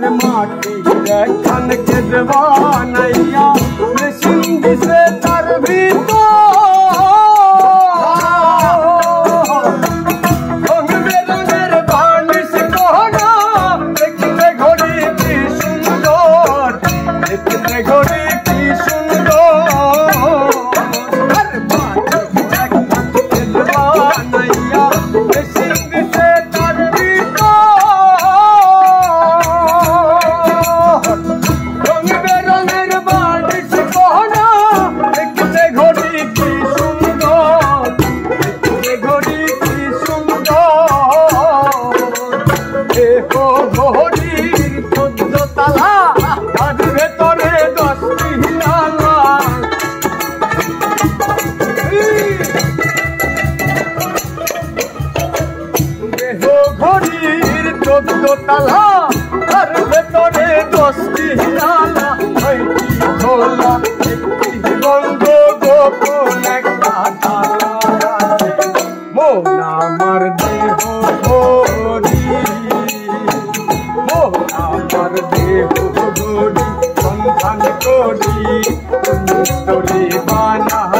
जान माटी रखन के जवानैया सिंह से ঘড়ির চোদ্দ তালা, তার ভেতরে দশটি নালা ছয়টি খোলা একটি বন্ধ গোপন একটা তালা মন আমার দেহ ঘড়ি মন আমার দেহ ঘড়ি সন্ধান করি সুন্দরী বানায়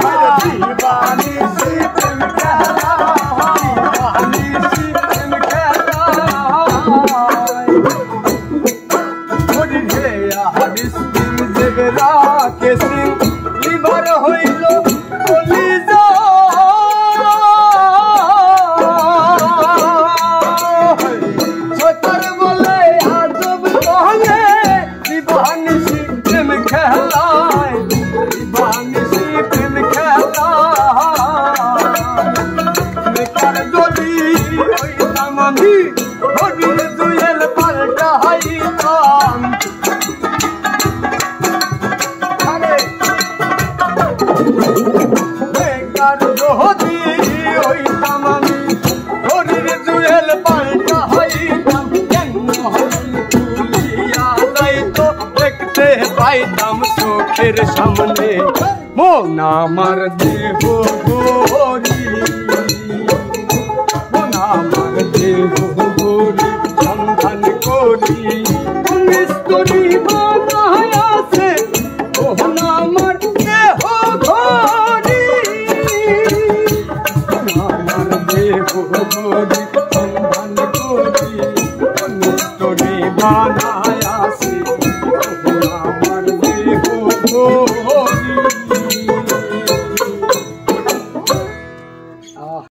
লিভার হইল কলিজা। সতর বলে আজব বহলে দিবানিসি প্রেম খেলায় দিবানিসি প্রেম খেলায়। বেকার যদি হইতাম আমি, হরির দুয়েল পাল্টা হইতাম। পাইতাম চোখের সামনে। মন আমার দেহ গরি। মন আমার দেহ গরি, সন্ধান করি। তুমি স্তরী বানায় আছে মন আমার Tori, Tori, Tori, Tori, Tori, Tori,